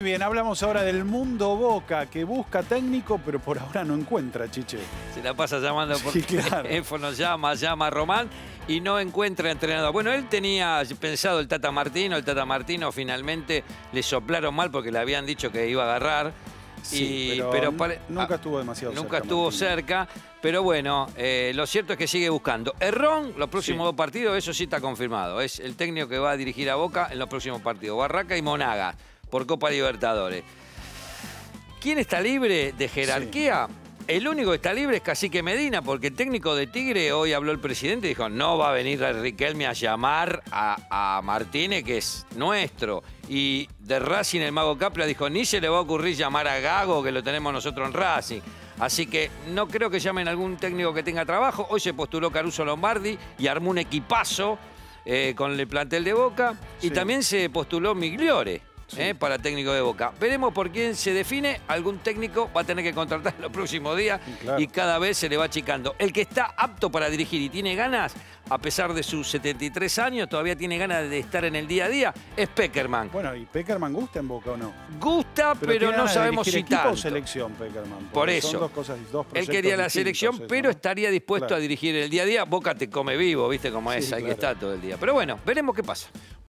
Bien, hablamos ahora del mundo Boca, que busca técnico, pero por ahora no encuentra, Chiche. Se la pasa llamando por Sí, claro. teléfono, llama, llama a Román y no encuentra entrenador. Bueno, él tenía pensado el Tata Martino, el Tata Martino finalmente le soplaron mal porque le habían dicho que iba a agarrar. Sí, y- pero, nunca ah, estuvo demasiado Nunca cerca. estuvo Martino. cerca, pero bueno, eh, lo cierto es que sigue buscando. Errón, los próximos Sí. dos partidos, eso sí está confirmado. Es el técnico que va a dirigir a Boca en los próximos partidos. Barraca y Monaga, por Copa Libertadores. ¿Quién está libre de jerarquía? El único que está libre es Cacique Medina, porque el técnico de Tigre, hoy habló el presidente y dijo, no va a venir a Riquelme a llamar a, a Martínez, que es nuestro. Y de Racing, el mago Capra dijo, ni se le va a ocurrir llamar a Gago, que lo tenemos nosotros en Racing. Así que no creo que llamen a algún técnico que tenga trabajo. Hoy se postuló Caruso Lombardi y armó un equipazo eh, con el plantel de Boca. Y también se postuló Migliore. Sí. eh, para técnico de Boca. Veremos por quién se define. Algún técnico va a tener que contratar en los próximos días Sí, claro. y cada vez se le va achicando. El que está apto para dirigir y tiene ganas, a pesar de sus 73 años, todavía tiene ganas de estar en el día a día, es Peckerman. Bueno, ¿y Peckerman gusta en Boca o no? Gusta, pero, no sabemos si tanto. o selección, Peckerman? Por eso. Son dos cosas, dos Él quería la selección, eso, pero ¿no? estaría dispuesto Claro. a dirigir el día a día. Boca te come vivo, ¿viste cómo es? Sí, Hay que estar todo el día. Pero bueno, veremos qué pasa.